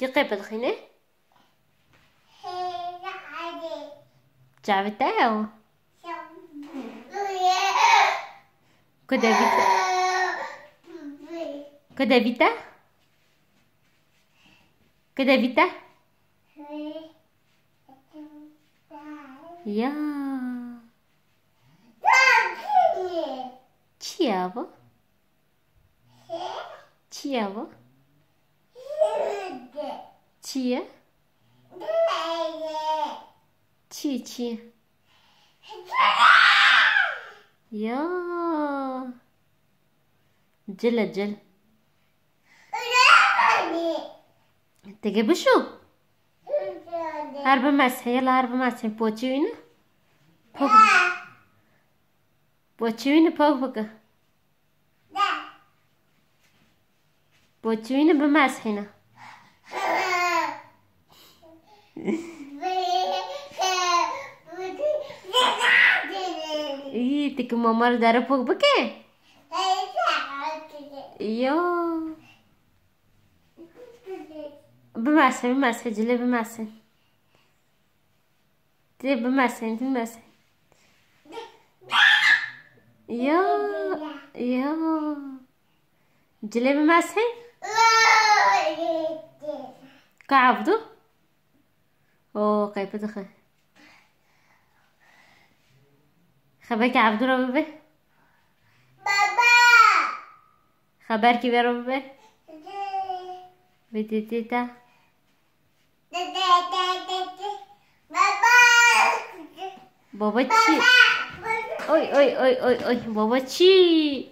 تقي بالخينة جابتها كده بيتا كده بيتا كده بيتا يا تشيابا تشيابا چیه؟ چی چی؟ یا. جل جل. دیگه بشو. هر مسحه یلا هر مسحه پوچی وینه پاک پوچی وینه پاک بکه پوچی وینه به مسحه نه؟ تك ماما دار بوك بوك يا بمسح بمسح جلي بمسح تي بمسح بمسح يا يا جلي بمسح كعبدو اوه قیفت خه خبر که عبدو رو ببه. بابا! خبر کی برو ببه. بیتی تیتا بابا! چی؟ اوی اوی اوی اوی اوی. بابا چی؟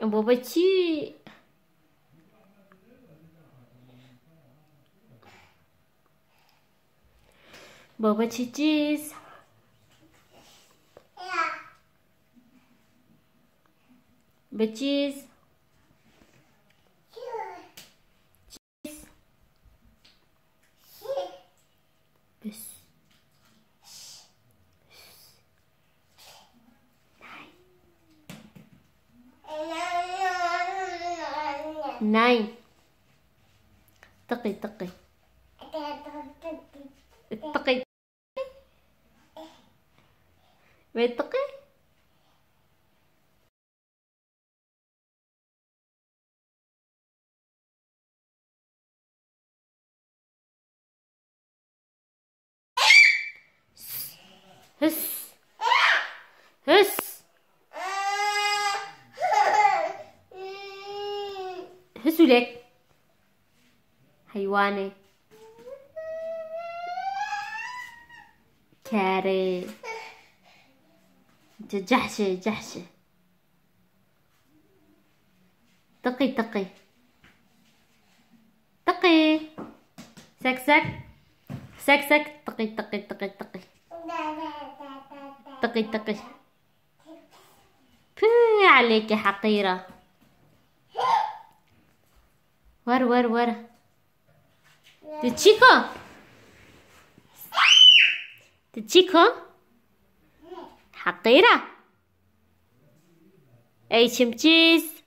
بابا چی؟ بابا تشي تشيز بتشيز بس ناين تقي تقي اتقي بيتقي هس هس هسوا لك حيواني كاري جحشة جحشة. تقي تقي. تقي. سك سك. سك سك. تقي تقي تقي تقي. تقي تقي. بي عليك يا حقيرة. ور ور ور. تتشيكو. تتشيكو؟ حقيرة؟ أي شمتيز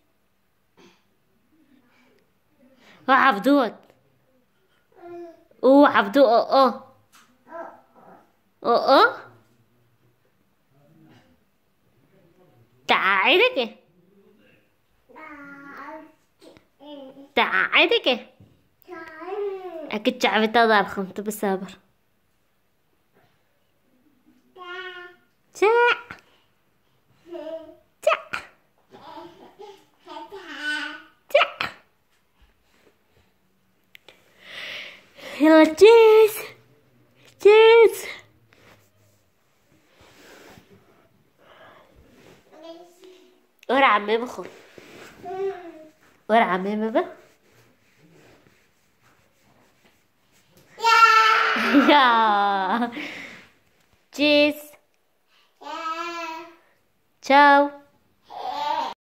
وعبدوت أو عبدو أو أو. أو أو. تعالك تعالك أكيد شعبي تضال خمت بسابر يلا جيس جيس ورا عمي بخو ورا عمي بابا يا جيس تشاو